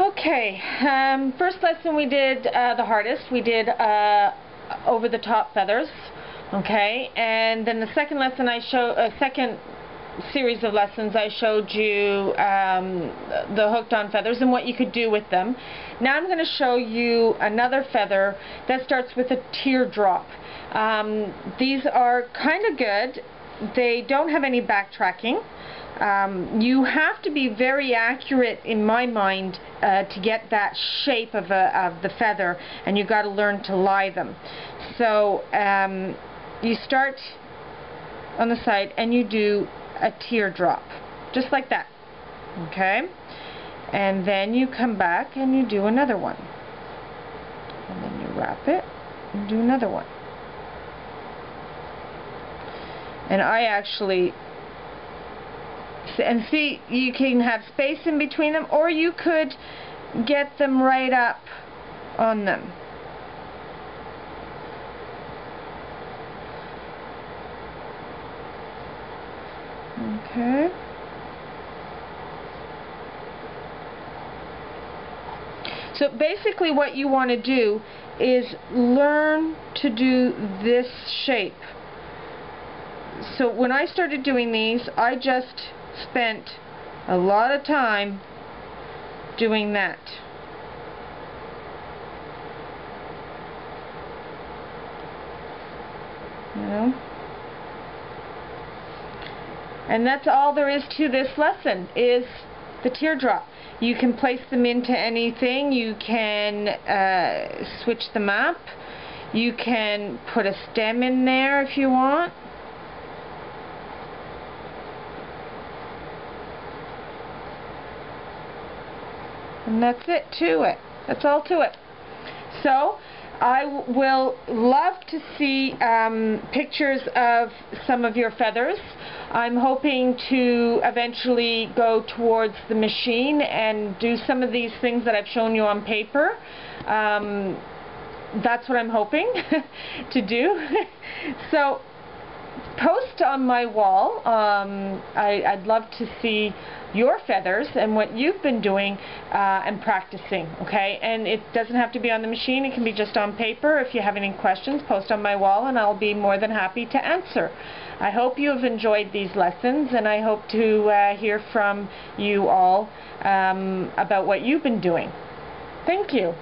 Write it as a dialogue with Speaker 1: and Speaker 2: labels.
Speaker 1: Okay, um, first lesson we did uh, the hardest. We did uh, over the top feathers. Okay, and then the second lesson I show, uh, second series of lessons I showed you um, the hooked on feathers and what you could do with them. Now I'm going to show you another feather that starts with a teardrop. Um, these are kind of good. They don't have any backtracking. Um, you have to be very accurate in my mind uh, to get that shape of, a, of the feather and you've got to learn to lie them. So um, you start on the side and you do a teardrop just like that okay and then you come back and you do another one and then you wrap it and do another one and I actually and see you can have space in between them or you could get them right up on them. Okay. So basically what you want to do is learn to do this shape so when I started doing these I just spent a lot of time doing that. You know? And that's all there is to this lesson, is the teardrop. You can place them into anything. You can uh, switch them up. You can put a stem in there if you want. And that's it to it. That's all to it. So, I will love to see um, pictures of some of your feathers. I'm hoping to eventually go towards the machine and do some of these things that I've shown you on paper. Um, that's what I'm hoping to do. so post on my wall. Um, I, would love to see your feathers and what you've been doing uh, and practicing, okay? And it doesn't have to be on the machine. It can be just on paper. If you have any questions, post on my wall and I'll be more than happy to answer. I hope you have enjoyed these lessons and I hope to uh, hear from you all um, about what you've been doing. Thank you.